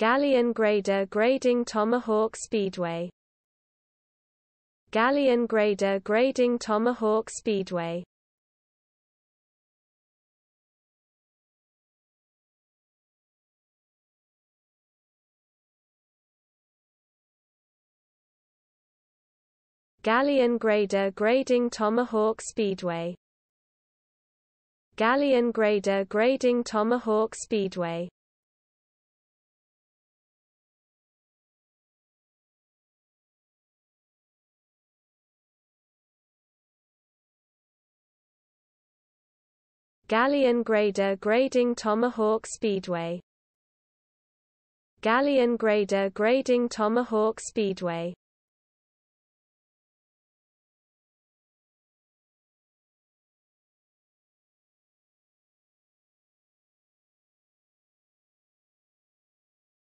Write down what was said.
Galion Grader Grading Tomahawk Speedway. Galion Grader Grading Tomahawk Speedway. Galion Grader Grading Tomahawk Speedway. Galion Grader Grading Tomahawk Speedway Galion Grader Grading Tomahawk Speedway. Galion Grader Grading Tomahawk Speedway